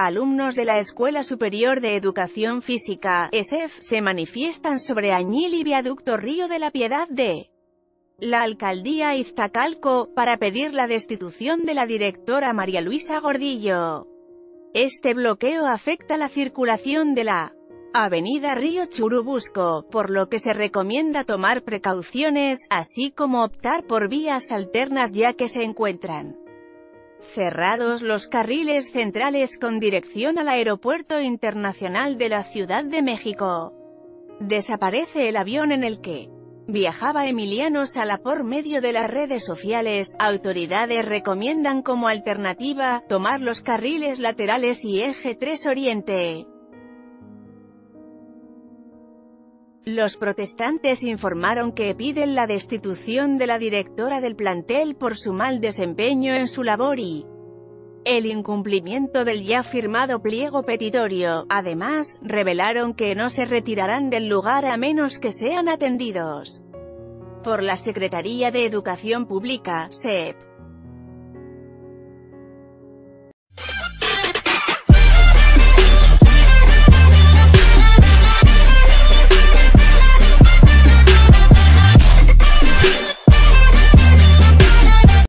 Alumnos de la Escuela Superior de Educación Física, ESEF, se manifiestan sobre Añil y Viaducto Río de la Piedad de la Alcaldía Iztacalco, para pedir la destitución de la directora María Luisa Gordillo. Este bloqueo afecta la circulación de la Avenida Río Churubusco, por lo que se recomienda tomar precauciones, así como optar por vías alternas ya que se encuentran cerrados los carriles centrales con dirección al Aeropuerto Internacional de la Ciudad de México. Desaparece el avión en el que viajaba Emiliano Sala por medio de las redes sociales. Autoridades recomiendan como alternativa, tomar los carriles laterales y eje 3 Oriente. Los protestantes informaron que piden la destitución de la directora del plantel por su mal desempeño en su labor y el incumplimiento del ya firmado pliego petitorio. Además, revelaron que no se retirarán del lugar a menos que sean atendidos por la Secretaría de Educación Pública, SEP.